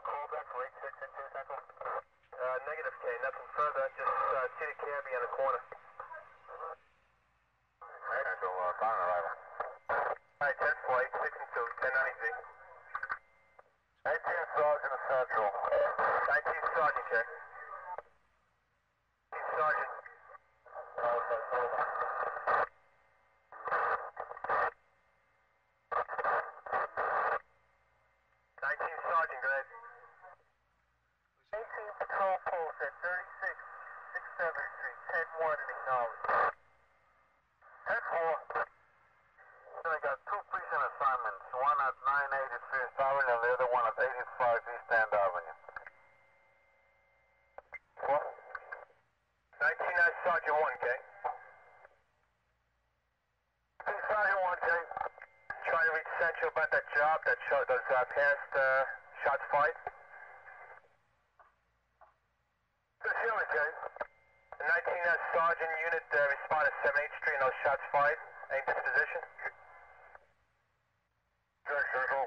a callback for 86 into Central? Uh, negative K, nothing further, just uh, see the cab on the corner. Central, uh, car arrival. Alright, 10 4, 86 and 2, 1090Z. 18 Sergeant Central. 19 Sergeant, check. 19 Sergeant. 18 Patrol Pulse at 36 6th Street, 10 1 and acknowledge. 10 4. I got two precinct assignments, one at 983 Avenue and the other one at 85 East End Avenue. What? 19 uh, Sergeant 1, okay? Hey, Sergeant 1J. Trying to reach Central about that job, that shot, those uh, past uh, shots fired. Healing, Jay. The 19 uh, Sergeant unit uh, responded 78th Street and those shots fired. Any disposition? Central.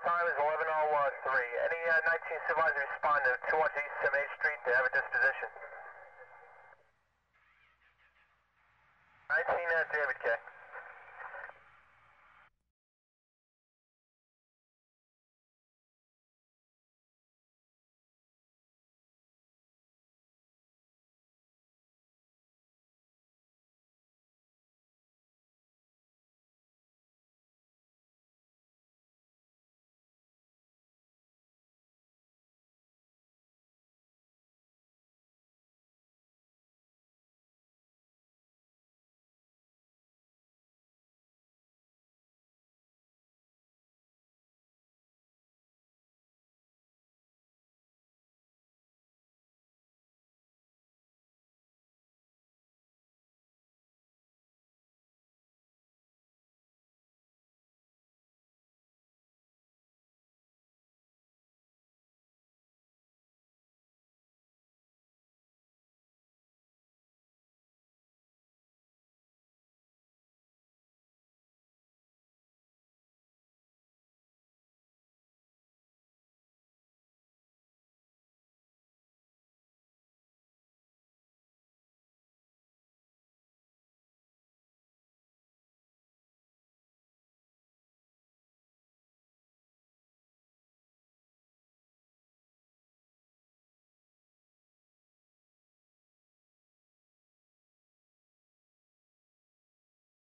Time is 11.03. Any uh, 19 supervisors responded to 200 East 78th Street to have a disposition?